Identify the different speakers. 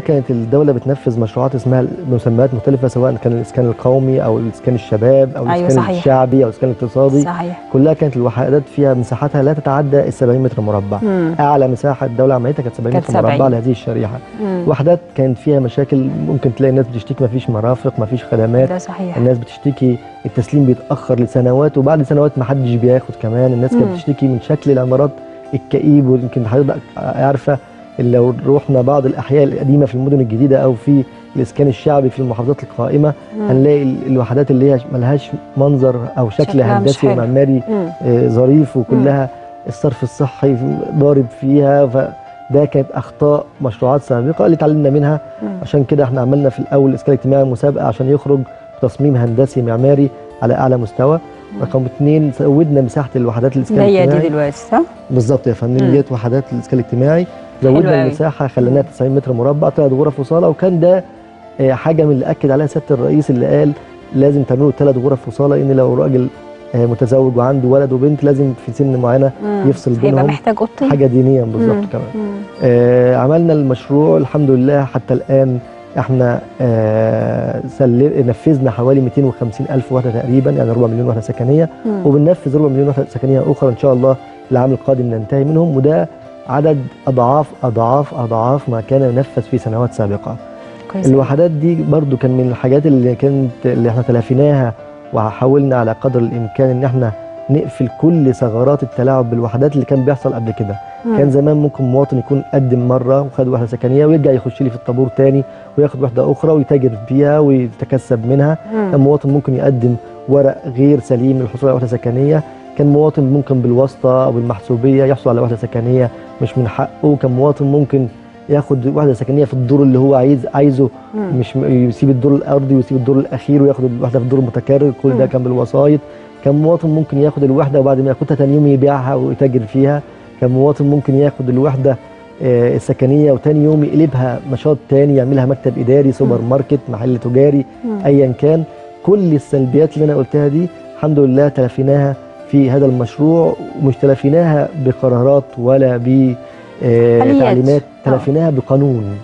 Speaker 1: كانت الدولة بتنفذ مشروعات اسمها مسميات مختلفة سواء كان الإسكان القومي أو الإسكان الشباب أو
Speaker 2: أيوة
Speaker 1: الإسكان
Speaker 2: صحيح.
Speaker 1: الشعبي أو الإسكان الاقتصادي
Speaker 2: صحيح
Speaker 1: كلها كانت الوحدات فيها مساحتها لا تتعدى ال 70 متر مربع
Speaker 2: مم.
Speaker 1: أعلى مساحة الدولة عملتها كانت 70
Speaker 2: كانت
Speaker 1: متر مربع
Speaker 2: 70.
Speaker 1: لهذه الشريحة
Speaker 2: مم.
Speaker 1: وحدات كانت فيها مشاكل ممكن تلاقي الناس بتشتكي ما فيش مرافق ما فيش خدمات
Speaker 2: ده صحيح
Speaker 1: الناس بتشتكي التسليم بيتأخر لسنوات وبعد سنوات ما حدش بياخد كمان الناس كانت. بتشتكي من شكل العمارات الكئيب ويمكن حضرتك عارفة اللي لو رحنا بعض الأحياء القديمة في المدن الجديدة أو في الإسكان الشعبي في المحافظات القائمة
Speaker 2: مم.
Speaker 1: هنلاقي ال- الوحدات اللي هي ملهاش منظر أو شكل هندسي. ومعماري
Speaker 2: مم.
Speaker 1: آه، ظريف وكلها الصرف الصحي ضارب فيها فده كانت أخطاء مشروعات سابقة اللي اتعلمنا منها
Speaker 2: مم.
Speaker 1: عشان كده إحنا عملنا في الأول الاسكان الاجتماعي مسابقة عشان يخرج تصميم هندسي معماري على أعلى مستوى رقم اثنين زودنا مساحة الوحدات الاسكان
Speaker 2: اللي هي دي
Speaker 1: الاجتماعي
Speaker 2: دلوقتي صح؟
Speaker 1: بالظبط يا فندم
Speaker 2: مم.
Speaker 1: ديت وحدات الإسكان الاجتماعي زودنا. المساحة خليناها 90 متر مربع ثلاث غرف وصاله وكان ده آه، حاجة من اللي أكد عليها سيادة الرئيس اللي قال لازم تعملوا ثلاث غرف وصاله إن لو راجل آه، متزوج وعنده ولد وبنت لازم في سن
Speaker 2: معينة.
Speaker 1: يفصل بينهم
Speaker 2: محتاج اوضتين
Speaker 1: حاجة دينيا بالظبط. كمان
Speaker 2: مم.
Speaker 1: آه عملنا المشروع الحمد لله حتى الآن إحنا آه سل- نفذنا حوالي 250 ألف وحدة تقريبا يعني ربع مليون وحدة سكنية
Speaker 2: مم.
Speaker 1: وبننفذ ربع مليون وحدة سكنية أخرى إن شاء الله العام القادم ننتهي منهم وده عدد أضعاف أضعاف أضعاف ما كان ينفذ في سنوات سابقة
Speaker 2: كويس.
Speaker 1: الوحدات دي برضو كان من الحاجات اللي كانت اللي إحنا تلافيناها وحاولنا على قدر الإمكان إن إحنا نقفل كل ثغرات التلاعب بالوحدات اللي كان بيحصل قبل كده
Speaker 2: مم.
Speaker 1: كان زمان ممكن مواطن يكون قدم مرة وخد وحده سكنية ويرجع يخش لي في الطابور تاني وياخد وحده أخرى ويتاجر بيها ويتكسب منها كان. مواطن ممكن يقدم ورق غير سليم للحصول على وحده سكنية كان مواطن ممكن بالواسطة أو بالمحسوبية يحصل على وحده سكنية مش من حقه كان مواطن ممكن ياخد وحده سكنية في الدور اللي هو عايز عايزه
Speaker 2: مم.
Speaker 1: مش يسيب الدور الأرضي ويسيب الدور الأخير وياخد الوحده في الدور المتكرر كل ده
Speaker 2: مم.
Speaker 1: كان بالوسايط كان مواطن ممكن ياخد الوحدة وبعد ما ياخدها تاني يوم يبيعها ويتاجر فيها كان مواطن ممكن ياخد الوحدة آه، السكنية وتاني يوم يقلبها نشاط تاني يعملها مكتب إداري سوبر
Speaker 2: مم.
Speaker 1: ماركت محل تجاري. ايا كان كل السلبيات اللي أنا قلتها دي الحمد لله تلافيناها في هذا المشروع ومش تلافيناها بقرارات ولا. بتعليمات
Speaker 2: آه.
Speaker 1: تلافيناها بقانون